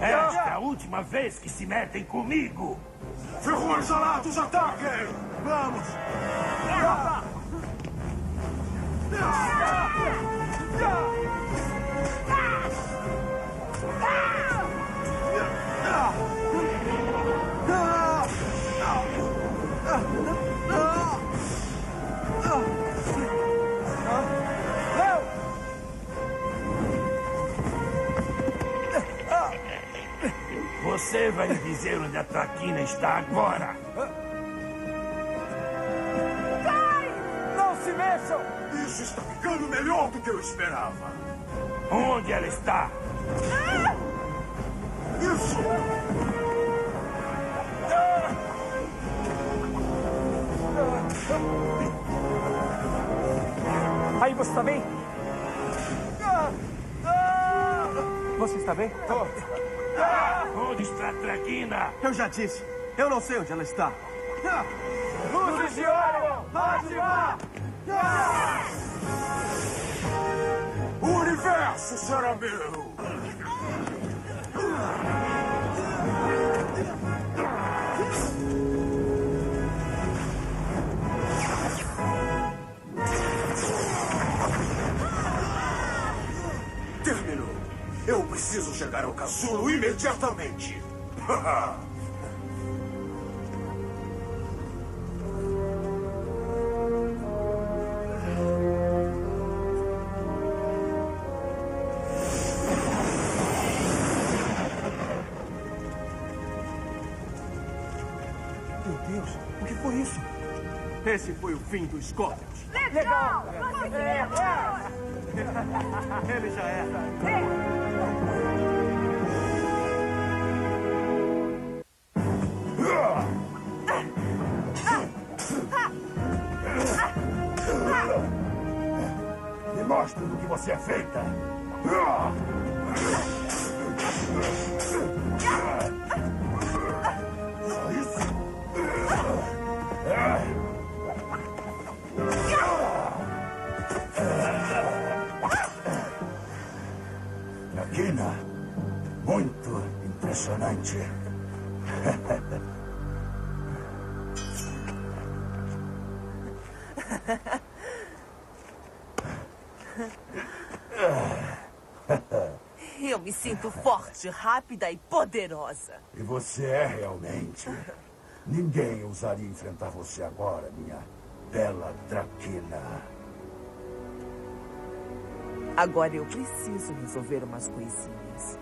Esta é a última vez que se metem comigo. Ferrões alados, ataquem! Vamos! Você vai me dizer onde a Traquina está agora. Não se mexam! Isso está ficando melhor do que eu esperava. Onde ela está? Isso! Aí você está bem? Você está bem? Onde está a Traquina? Eu já disse. Eu não sei onde ela está. Luzes de! Ativar! O universo será meu! Preciso chegar ao casulo imediatamente. Meu Deus, o que foi isso? Esse foi o fim do Scorpius. Legal! Conseguimos! Ele já era. Mostre do que você é feita. Só isso? Traquina, muito impressionante. Eu me sinto forte, rápida e poderosa. E você é realmente. Ninguém ousaria enfrentar você agora, minha bela Traquina. Agora eu preciso resolver umas coisinhas.